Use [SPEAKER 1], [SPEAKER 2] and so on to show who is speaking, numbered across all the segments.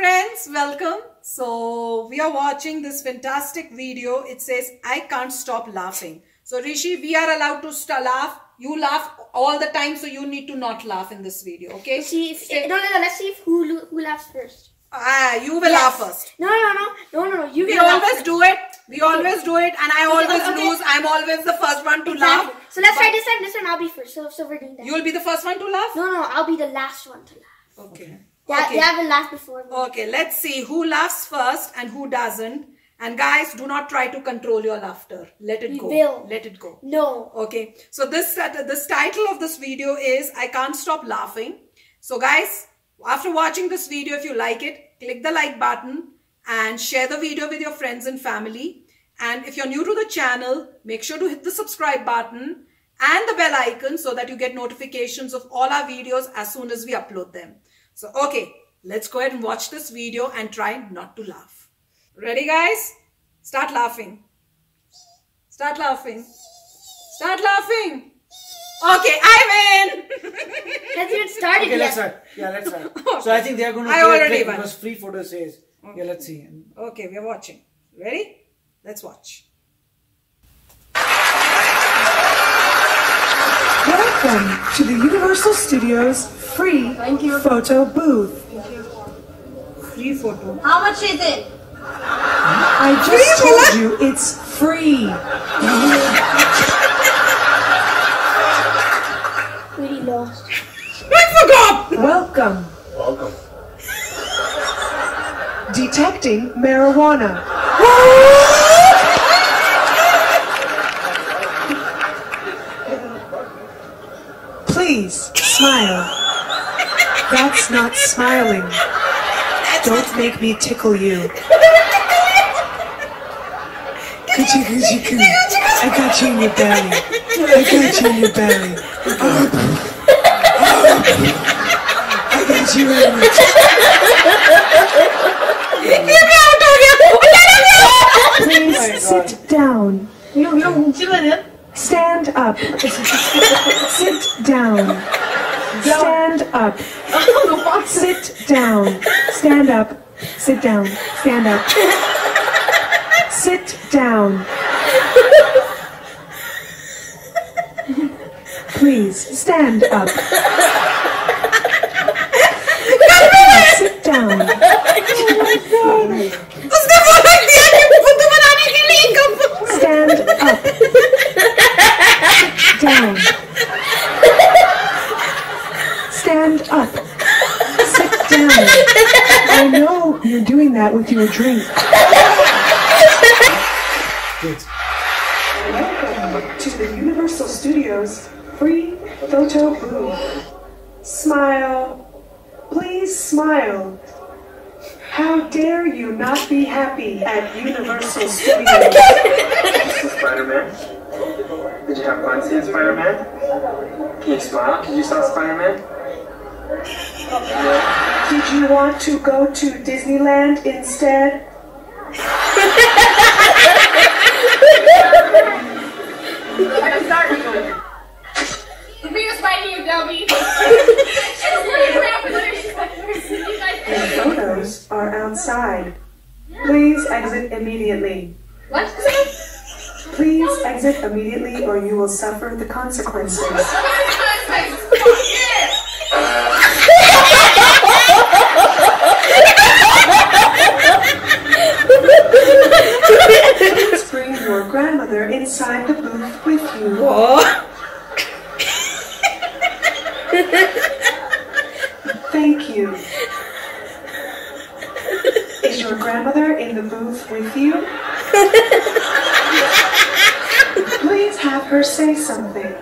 [SPEAKER 1] friends, welcome. So we are watching this fantastic video. It says, I can't stop laughing. So Rishi, we are allowed to laugh. You laugh all the time, so you need to not laugh in this video, okay?
[SPEAKER 2] See if no, no, no. Let's see if who who laughs first.
[SPEAKER 1] Ah, you will
[SPEAKER 2] Yes.
[SPEAKER 1] laugh first.
[SPEAKER 2] No, no, no, no, no, no. You
[SPEAKER 1] We always
[SPEAKER 2] first.
[SPEAKER 1] do it. We always do it, and I always
[SPEAKER 2] okay.
[SPEAKER 1] lose. I'm always the first one to
[SPEAKER 2] Exactly.
[SPEAKER 1] laugh.
[SPEAKER 2] So let's try this time. This time I'll be first. So, so we're doing that.
[SPEAKER 1] You will be the first one to laugh.
[SPEAKER 2] No, no, I'll be the last one to laugh.
[SPEAKER 1] Okay.
[SPEAKER 2] They, ha-
[SPEAKER 1] Okay.
[SPEAKER 2] they haven't laughed before. me.
[SPEAKER 1] Okay, let's see who laughs first and who doesn't. And guys, do not try to control your laughter. Let it
[SPEAKER 2] We
[SPEAKER 1] go.
[SPEAKER 2] will.
[SPEAKER 1] Let it go.
[SPEAKER 2] No.
[SPEAKER 1] Okay, so this uh, this title of this video is I can't stop laughing. So guys, after watching this video, if you like it, click the like button and share the video with your friends and family. And if you're new to the channel, make sure to hit the subscribe button and the bell icon so that you get notifications of all our videos as soon as we upload them. So okay, let's go ahead and watch this video and try not to laugh. Ready guys? Start laughing. Start laughing. Start laughing. Okay, I win.
[SPEAKER 2] Let's get started
[SPEAKER 3] Okay, let's start. Yeah, let's start. So I think they are going to
[SPEAKER 1] I
[SPEAKER 3] play a
[SPEAKER 1] already won.
[SPEAKER 3] because free photo says. Yeah, let's see.
[SPEAKER 1] okay, we are watching. Ready? Let's watch.
[SPEAKER 4] Welcome to the Universal Studios free photo booth.
[SPEAKER 1] Free photo.
[SPEAKER 2] How much is it? Hmm?
[SPEAKER 4] I just told you it's free.
[SPEAKER 2] Pretty lost.
[SPEAKER 1] I forgot.
[SPEAKER 4] Welcome.
[SPEAKER 5] Welcome.
[SPEAKER 4] Detecting marijuana. Please smile. That's not smiling. Don't make me tickle you. Coochie coochie coo. I got you in your belly. I got you in your belly. I got you in your Please sit down. Stand up. sit down. Stand up. Sit down. Stand up. Sit down. Stand up. Sit down. Please stand up. Sit down.
[SPEAKER 1] Oh my god.
[SPEAKER 4] Stand up. Down. That with your drink.
[SPEAKER 3] Good.
[SPEAKER 4] Welcome to the Universal Studios free photo booth. Smile. Please smile. How dare you not be happy at Universal Studios?
[SPEAKER 5] Spider-Man. Did you have fun seeing Spider-Man? Can you smile? Can you saw Spider-Man?
[SPEAKER 4] Did you want to go to Disneyland instead? Whitey, you dummy! The photos are outside. Please exit immediately.
[SPEAKER 2] What?
[SPEAKER 4] Please exit immediately or you will suffer the consequences. Please bring your grandmother inside the booth with you. Thank you. Is your grandmother in the booth with you? Please have her say something.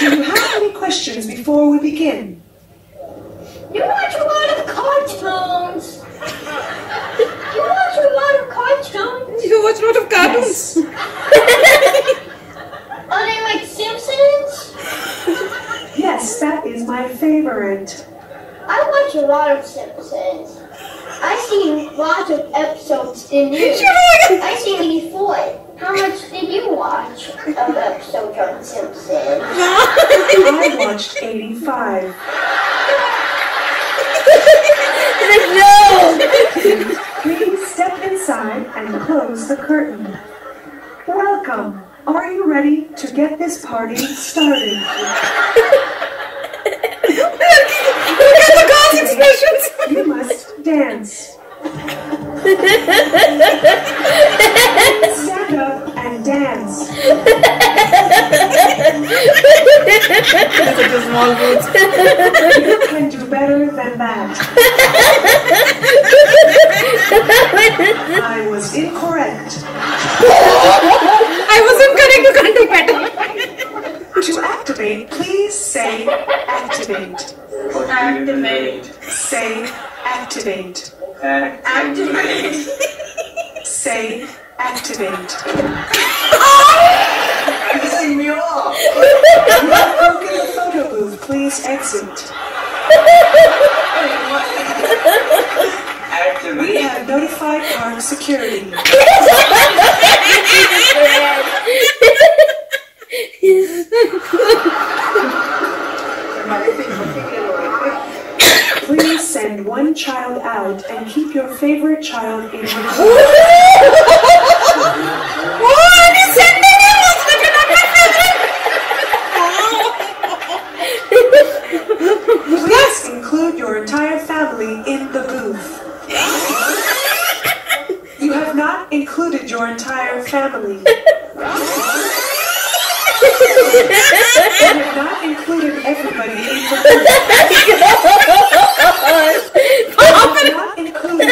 [SPEAKER 4] Do you have any questions before we begin?
[SPEAKER 2] You watch a lot of cartoons. You watch a lot of cartoons.
[SPEAKER 1] You watch a cartoons.
[SPEAKER 2] Are they like Simpsons?
[SPEAKER 4] Yes, that is my favorite.
[SPEAKER 2] I watch a lot of Simpsons. I've seen lots of episodes in here. I've seen before. How much did you watch of episode John Simpson?
[SPEAKER 4] I watched 85.
[SPEAKER 6] no!
[SPEAKER 4] Please step inside and close the curtain. Welcome. Are you ready to get this party started?
[SPEAKER 1] Look at the girl's expressions.
[SPEAKER 4] You must dance. Stand up and dance.
[SPEAKER 3] Such a small boots.
[SPEAKER 4] You can do better than that. I was incorrect.
[SPEAKER 1] I wasn't correct. You can't do better.
[SPEAKER 4] To activate, please say activate.
[SPEAKER 2] Activate.
[SPEAKER 4] Say activate.
[SPEAKER 2] Activate.
[SPEAKER 4] Say activate.
[SPEAKER 5] Pissing me off.
[SPEAKER 4] You have Broken the photo booth, please exit. We have notified park security. Please send one child out and keep your favorite child in your home.
[SPEAKER 1] What is sending him? Look at that
[SPEAKER 4] Please include your entire family in the booth. You have not included your entire family. You have not included everybody in the booth. You have not included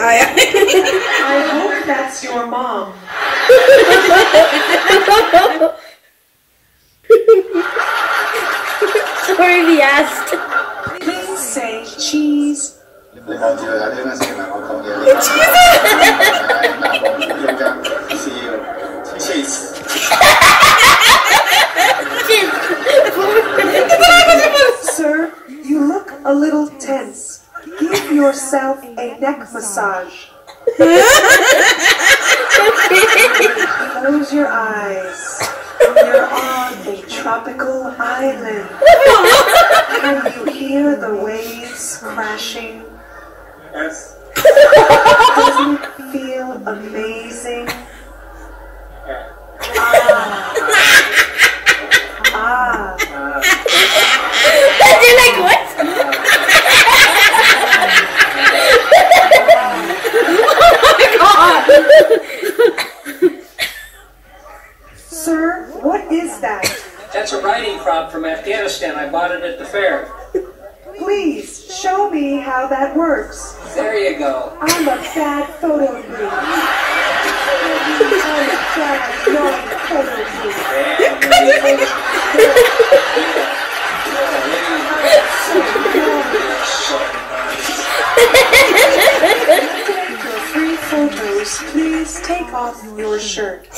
[SPEAKER 4] I hope that's your mom.
[SPEAKER 6] Sorry we asked.
[SPEAKER 4] Please say cheese.
[SPEAKER 5] Cheese.
[SPEAKER 4] Sir, you look a little tense. Give yourself a neck massage. Close your eyes. You're on a tropical island. Can you hear the waves crashing?
[SPEAKER 5] Yes.
[SPEAKER 4] Doesn't feel amazing? Ah. Ah.
[SPEAKER 6] You're like, what?
[SPEAKER 4] Sir, what is that?
[SPEAKER 7] That's a riding crop from Afghanistan. I bought it at the fair.
[SPEAKER 4] Please show me how that works.
[SPEAKER 7] There you go.
[SPEAKER 4] I'm a bad photo booth. I'm a bad, naughty photo booth. For three photos, please take off your shirt.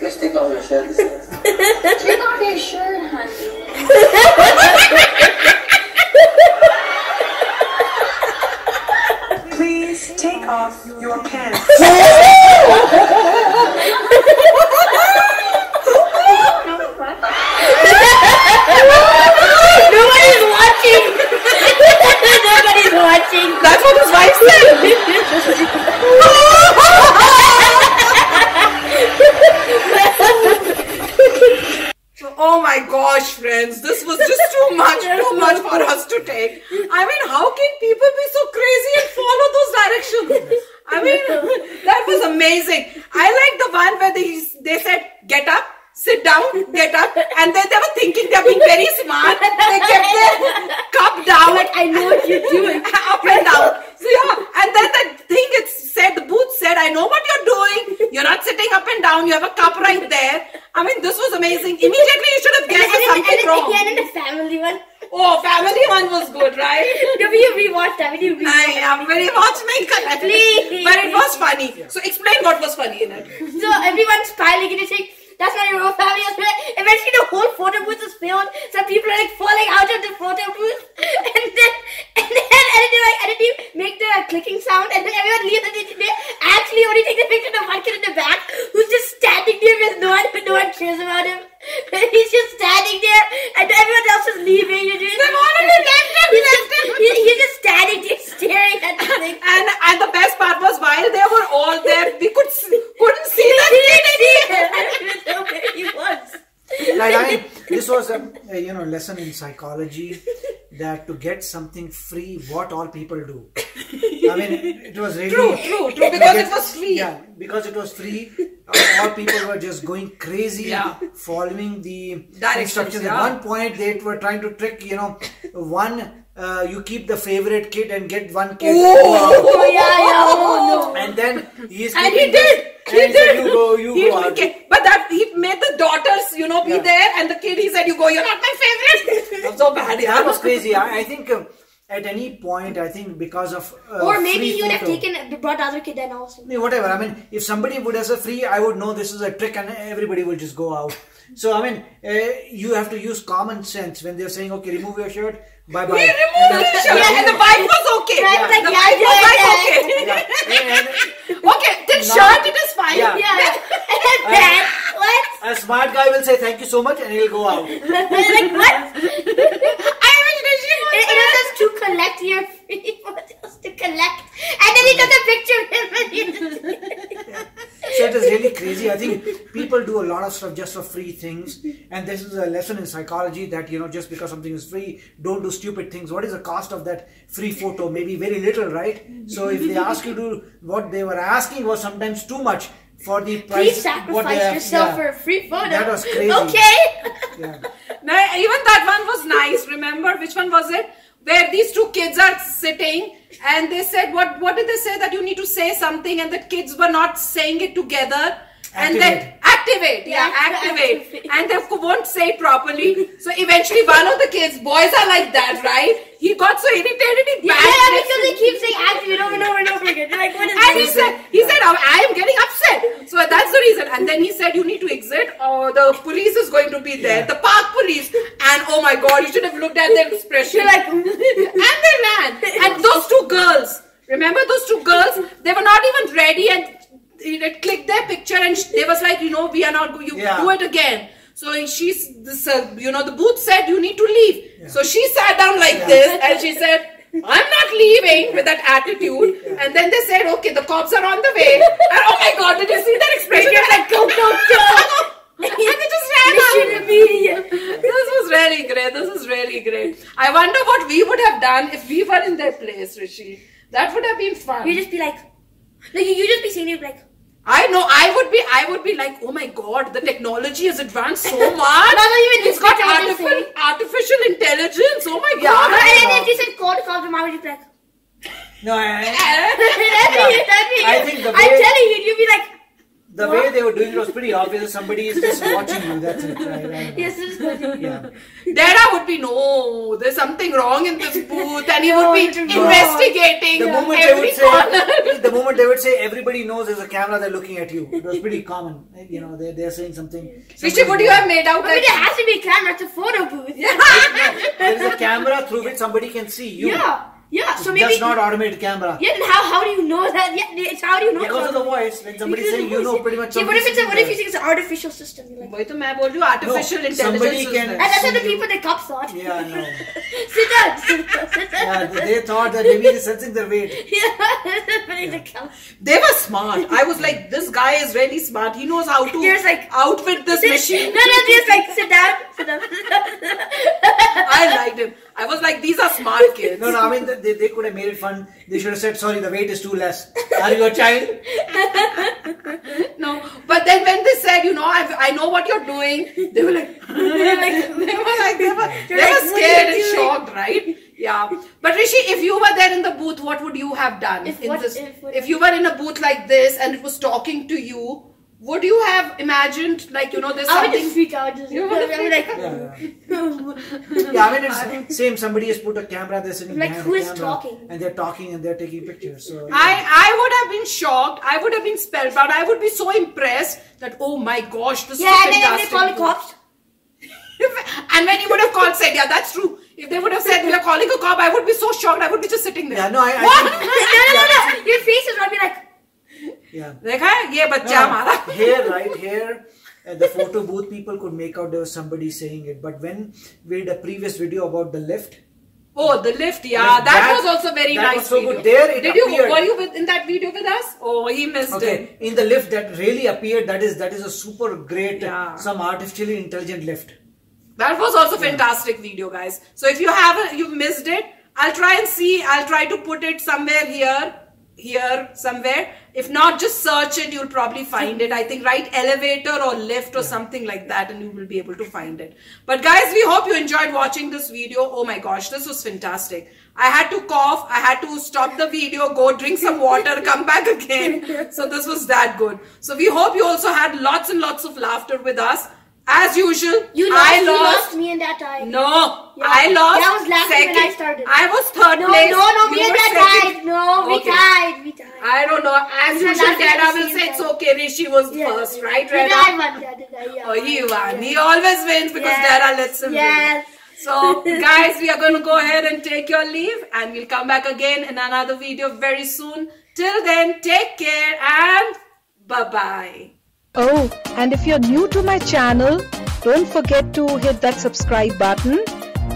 [SPEAKER 7] Let's take off your shirt.
[SPEAKER 2] Take off your shirt, honey.
[SPEAKER 4] Please take off your pants.
[SPEAKER 6] Nobody's watching. Nobody's watching.
[SPEAKER 1] That's what his wife said. Oh my gosh, friends, this was just too much, too much for us to take. I mean, how can people be so crazy and follow those directions? I mean, that was amazing. I like the one where they, they said, get up, sit down, get up, and then they were thinking they're being very smart. They kept their cup down.
[SPEAKER 6] Like, I know what you're doing.
[SPEAKER 1] up and down. So yeah, and then the thing it said, the booth said, I know what you're doing. You're not sitting up and down. You have a cup right there. I mean, this was amazing. Immediately, you should have
[SPEAKER 6] And,
[SPEAKER 1] guessed
[SPEAKER 6] and,
[SPEAKER 1] something
[SPEAKER 6] and, and,
[SPEAKER 1] wrong.
[SPEAKER 6] and, and the family one.
[SPEAKER 1] Oh, family one was good, right?
[SPEAKER 6] We rewatched that. We rewatched
[SPEAKER 1] I am very correct.
[SPEAKER 6] Please.
[SPEAKER 1] But it was funny. So explain what was funny in it.
[SPEAKER 6] So everyone's smiling and it's like, that's not your family. Eventually the whole photo booth is filled. Some people are like falling out of the photo booth. And then, and then, and then like, and then you make the clicking sound and then everyone leaves and they, actually only take the picture of the one kid in the back who's just standing there with no one, no one cares about him. He's just standing there and everyone else is leaving. You're just,
[SPEAKER 1] They've already left him,
[SPEAKER 6] He's
[SPEAKER 1] left
[SPEAKER 6] just,
[SPEAKER 1] him.
[SPEAKER 6] he's just standing there staring at the thing.
[SPEAKER 1] And and the best part was while they were all there, we could, couldn't see
[SPEAKER 6] He
[SPEAKER 1] the
[SPEAKER 6] didn't
[SPEAKER 1] kid
[SPEAKER 6] see
[SPEAKER 1] anywhere.
[SPEAKER 6] I don't even know where he was.
[SPEAKER 3] like I this was a, a you know lesson in psychology that to get something free, what all people do. I mean, it, it was really
[SPEAKER 1] True, true, true, because it was free.
[SPEAKER 3] Yeah, because it was free, all people were just going crazy,
[SPEAKER 1] Yeah.
[SPEAKER 3] following the instructions.
[SPEAKER 1] yeah.
[SPEAKER 3] At one point, they were trying to trick you know one. Uh, you keep the favorite kid and get one kid.
[SPEAKER 6] Oh yeah, yeah, oh no.
[SPEAKER 3] And then he's
[SPEAKER 1] And he did. He did.
[SPEAKER 3] said, you go, you
[SPEAKER 1] He-
[SPEAKER 3] go
[SPEAKER 1] okay, But that he made the daughters, you know, be
[SPEAKER 3] Yeah.
[SPEAKER 1] there, and the kid he said, "You go, you're not my favorite." I'm so bad. Yeah,
[SPEAKER 3] that was crazy. I, I think uh, at any point, I think because of uh,
[SPEAKER 6] Or maybe
[SPEAKER 3] free
[SPEAKER 6] you'd have taken brought the other kid then also.
[SPEAKER 3] I mean, whatever. I mean, if somebody would have a free, I would know this is a trick, and everybody will just go out. So I mean, uh, you have to use common sense when they're saying, "Okay, remove your shirt." Bye bye.
[SPEAKER 1] He removed his shirt, and the wife was okay.
[SPEAKER 6] Right, like,
[SPEAKER 1] the
[SPEAKER 6] yeah,
[SPEAKER 1] wife was
[SPEAKER 6] yeah,
[SPEAKER 1] like,
[SPEAKER 6] yeah.
[SPEAKER 1] okay.
[SPEAKER 3] And
[SPEAKER 1] okay, till
[SPEAKER 3] Now-
[SPEAKER 1] shirt it is fine.
[SPEAKER 3] Yeah.
[SPEAKER 6] Yeah. And then what?
[SPEAKER 3] a smart guy will say, "Thank you so much," and he'll go out.
[SPEAKER 6] like what?
[SPEAKER 1] I wish Rishi was
[SPEAKER 6] It, it was just to collect your free photos to collect, and then he took a picture of him. And he just,
[SPEAKER 3] So it is really crazy. I think people do a lot of stuff just for free things, and this is a lesson in psychology that you know just because something is free, don't do stupid things. What is the cost of that free photo? Maybe very little, right? So if they ask you to, do what they were asking was sometimes too much for the price.
[SPEAKER 6] Please sacrifice
[SPEAKER 3] they have-
[SPEAKER 6] yourself
[SPEAKER 3] yeah.
[SPEAKER 6] for a free photo.
[SPEAKER 3] That was crazy.
[SPEAKER 6] Okay.
[SPEAKER 3] Yeah.
[SPEAKER 1] No, even that one was nice. Remember which one was it? Where these two kids are sitting and they said, "What? What did they say? That you need to say something?" And the kids were not saying it together. And then activate, yeah,
[SPEAKER 6] Yeah,
[SPEAKER 1] activate,
[SPEAKER 6] activate.
[SPEAKER 1] and they won't say it properly. So eventually, one of the kids, boys are like that, right? He got so irritated, he
[SPEAKER 6] Yeah, yeah, because they keep saying activate over and over and over again. Like, what is
[SPEAKER 1] and he said, he said, "Oh, I am getting upset. So that's the reason. And then he said, you need to exit or the police is going to be there, the park police. And oh my God, you should have looked at their expression.
[SPEAKER 6] Like,
[SPEAKER 1] and they ran. And those two girls, remember those two girls? They were not even ready and it clicked their picture and they was like, you know, we are not going, you
[SPEAKER 3] Yeah.
[SPEAKER 1] do it again. So she's, this, uh, you know, the booth said you need to leave. So she sat down like this and she said, I'm not leaving with that attitude. And then they said, okay, the cops are on the way. And oh my God, did you see that expression? They're like, go, go, go. and they just ran out. This was really great. This was really great. I wonder what we would have done if we were in their place, Rishi. That would have been fun.
[SPEAKER 6] You just be like, no, you, you just be saying it like,
[SPEAKER 1] I know. I would be. I would be like, oh my god, the technology has advanced so much.
[SPEAKER 6] Not even
[SPEAKER 1] it's got
[SPEAKER 6] this, but I just
[SPEAKER 1] artificial, artificial intelligence. Oh my
[SPEAKER 3] Yeah,
[SPEAKER 1] god.
[SPEAKER 6] and then if you said call to call them, I would just be like,
[SPEAKER 3] No, I,
[SPEAKER 6] that'd be, that'd
[SPEAKER 3] I think the
[SPEAKER 6] I'm telling you, you'd be like,
[SPEAKER 3] the way they were doing it was pretty obvious. Somebody is just watching you. That's it. Right? I don't know.
[SPEAKER 6] yes, this is good.
[SPEAKER 3] Yeah.
[SPEAKER 1] Dada would be no. There's something wrong in this booth, and he would be
[SPEAKER 6] No, no.
[SPEAKER 1] investigating
[SPEAKER 3] The moment they
[SPEAKER 1] every
[SPEAKER 3] would
[SPEAKER 1] corner.
[SPEAKER 3] say, the moment they would say, everybody knows there's a camera, they're looking at you. It was pretty common. You know, they they're saying something.
[SPEAKER 1] Rishi,
[SPEAKER 3] somebody-
[SPEAKER 1] would you have made out
[SPEAKER 6] I mean, there has to be a camera. It's a photo booth.
[SPEAKER 3] There is a camera through which somebody can see you.
[SPEAKER 6] Yeah, yeah. So maybe.
[SPEAKER 3] That's not automated camera.
[SPEAKER 6] Yeah, then how, how do you know that? Yeah, it's how do you know?
[SPEAKER 3] Because of
[SPEAKER 6] it's
[SPEAKER 3] the voice, when somebody's
[SPEAKER 6] Because of
[SPEAKER 3] saying,
[SPEAKER 6] the
[SPEAKER 3] you know
[SPEAKER 6] voice.
[SPEAKER 3] pretty much
[SPEAKER 6] Yeah, what if it's a,
[SPEAKER 3] somebody's
[SPEAKER 6] what if you
[SPEAKER 3] sitting
[SPEAKER 6] think it's an artificial system? You're like,
[SPEAKER 1] वही तो मैं बोल रही हूँ artificial
[SPEAKER 3] No,
[SPEAKER 1] intelligence
[SPEAKER 3] somebody
[SPEAKER 1] is
[SPEAKER 3] can-
[SPEAKER 1] there.
[SPEAKER 6] and that's what the
[SPEAKER 3] See you.
[SPEAKER 6] people the cops thought.
[SPEAKER 3] there. Yeah, no.
[SPEAKER 6] sit down, sit down, sit down.
[SPEAKER 3] Yeah, they they thought that maybe they're sensing their weight.
[SPEAKER 6] Yeah, but it's a cow.
[SPEAKER 1] They were smart. I was like, this guy is really smart. He knows how to
[SPEAKER 6] There's like-
[SPEAKER 1] outfit this
[SPEAKER 6] No,
[SPEAKER 1] machine.
[SPEAKER 6] no, just like sit down, sit down, sit down.
[SPEAKER 1] I liked him. I was like, these are smart kids.
[SPEAKER 3] No, no, I mean, they, they could have made it fun. They should have said, sorry, the weight is too less. Are you a child?
[SPEAKER 1] No, but then when they said, you know, I, I know what you're doing, they were like, they were like, they were like, they were, they were scared and shocked, right? Yeah. But Rishi, if you were there in the booth, what would you have done?
[SPEAKER 6] If
[SPEAKER 1] in
[SPEAKER 6] what-
[SPEAKER 1] this,
[SPEAKER 6] if what-
[SPEAKER 1] if you were in a booth like this and it was talking to you, would you have imagined like you know there's
[SPEAKER 6] I would
[SPEAKER 1] something
[SPEAKER 6] just freak out. Just,
[SPEAKER 1] You would
[SPEAKER 6] mean, like,
[SPEAKER 3] Yeah, yeah. I mean, it's same. Somebody has put a camera. They're sitting
[SPEAKER 6] Like,
[SPEAKER 3] behind
[SPEAKER 6] who
[SPEAKER 3] the
[SPEAKER 6] is
[SPEAKER 3] camera,
[SPEAKER 6] talking?
[SPEAKER 3] and they're talking and they're taking pictures. So yeah.
[SPEAKER 1] I, I would have been shocked. I would have been spellbound. I would be so impressed that, oh my gosh, this
[SPEAKER 6] yeah,
[SPEAKER 1] is
[SPEAKER 6] and then if
[SPEAKER 1] fantastic.
[SPEAKER 6] they call the cops,
[SPEAKER 1] and when he would have called, said, yeah, that's true. If they would have said, we are calling a cop, I would be so shocked. I would be just sitting there.
[SPEAKER 3] yeah, no, I, I
[SPEAKER 1] What?
[SPEAKER 3] think,
[SPEAKER 6] no, no, no, no, your face is not be like,
[SPEAKER 3] yeah.
[SPEAKER 1] देखा है ये बच्चा हमारा
[SPEAKER 3] No, here, right here, at the photo booth, people could make out there was somebody saying it. But when we did a previous video about the lift,
[SPEAKER 1] Oh, the lift, yeah,
[SPEAKER 3] Like
[SPEAKER 1] that,
[SPEAKER 3] that-
[SPEAKER 1] was also very
[SPEAKER 3] that
[SPEAKER 1] nice.
[SPEAKER 3] was so
[SPEAKER 1] video.
[SPEAKER 3] good. There it
[SPEAKER 1] Did you
[SPEAKER 3] appeared.
[SPEAKER 1] were you with, in that video with us? Oh, he missed
[SPEAKER 3] okay,
[SPEAKER 1] it.
[SPEAKER 3] in the lift that really appeared, that is that is a super great,
[SPEAKER 1] Yeah.
[SPEAKER 3] some artificially intelligent lift.
[SPEAKER 1] That was also fantastic video, guys. So if you haven't, you missed it, I'll try and see. I'll try to put it somewhere here, here, somewhere. If not, just search it. You'll probably find it. I think write elevator or lift or something like that, and you will be able to find it. But guys, we hope you enjoyed watching this video. Oh my gosh, this was fantastic. I had to cough. I had to stop the video, go drink some water, come back again. So this was that good. So we hope you also had lots and lots of laughter with us. As usual,
[SPEAKER 6] you lost,
[SPEAKER 1] I lost.
[SPEAKER 6] lost me and that time.
[SPEAKER 1] No,
[SPEAKER 6] Yeah.
[SPEAKER 1] I lost.
[SPEAKER 6] That was last
[SPEAKER 1] second.
[SPEAKER 6] when I started.
[SPEAKER 1] I was third
[SPEAKER 6] No,
[SPEAKER 1] place.
[SPEAKER 6] no, no, me and that died. No, we
[SPEAKER 1] Okay.
[SPEAKER 6] tied, we tied.
[SPEAKER 1] I don't know. As
[SPEAKER 6] We
[SPEAKER 1] usual, Dada will say it's okay. Rishi was
[SPEAKER 6] Yeah.
[SPEAKER 1] first, right, Reda?
[SPEAKER 6] tied one, yeah.
[SPEAKER 1] Oh, he won. He always wins because
[SPEAKER 6] Yes.
[SPEAKER 1] Dada lets him
[SPEAKER 6] Yes.
[SPEAKER 1] win. So, guys, we are going to go ahead and take your leave and we'll come back again in another video very soon. Till then, take care and bye-bye.
[SPEAKER 8] Oh, and if you're new to my channel, don't forget to hit that subscribe button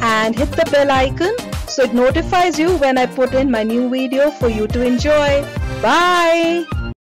[SPEAKER 8] and hit the bell icon so it notifies you when I put in my new video for you to enjoy. Bye!